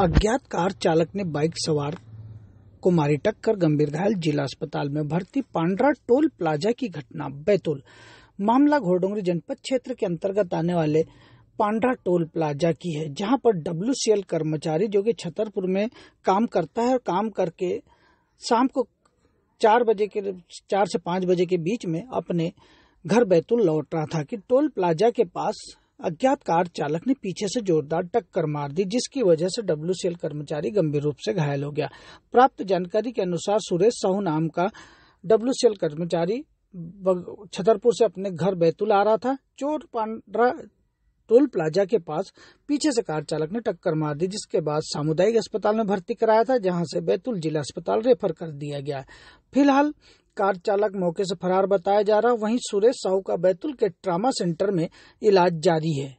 अज्ञात कार चालक ने बाइक सवार को मारी टक्कर। गंभीर घायल, जिला अस्पताल में भर्ती पांड्रा टोल प्लाजा की घटना, बैतूल। मामला घोरडोंगरी जनपद क्षेत्र के अंतर्गत आने वाले पांड्रा टोल प्लाजा की है, जहाँ पर डब्ल्यूसीएल कर्मचारी जो कि छतरपुर में काम करता है और काम करके शाम को चार बजे के, चार से पाँच बजे के बीच में अपने घर बैतूल लौट रहा था कि टोल प्लाजा के पास अज्ञात कार चालक ने पीछे से जोरदार टक्कर मार दी, जिसकी वजह से डब्ल्यूसीएल कर्मचारी गंभीर रूप से घायल हो गया। प्राप्त जानकारी के अनुसार सुरेश साहू नाम का डब्ल्यूसीएल कर्मचारी छतरपुर से अपने घर बैतूल आ रहा था। चोर पांड्रा टोल प्लाजा के पास पीछे से कार चालक ने टक्कर मार दी, जिसके बाद सामुदायिक अस्पताल में भर्ती कराया था, जहाँ से बैतूल जिला अस्पताल रेफर कर दिया गया। फ़िलहाल कार चालक मौके से फरार बताया जा रहा वहीं सुरेश साहू का बैतूल के ट्रामा सेंटर में इलाज जारी है।